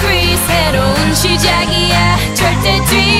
크리 새로운 시작이야. 절대 뒤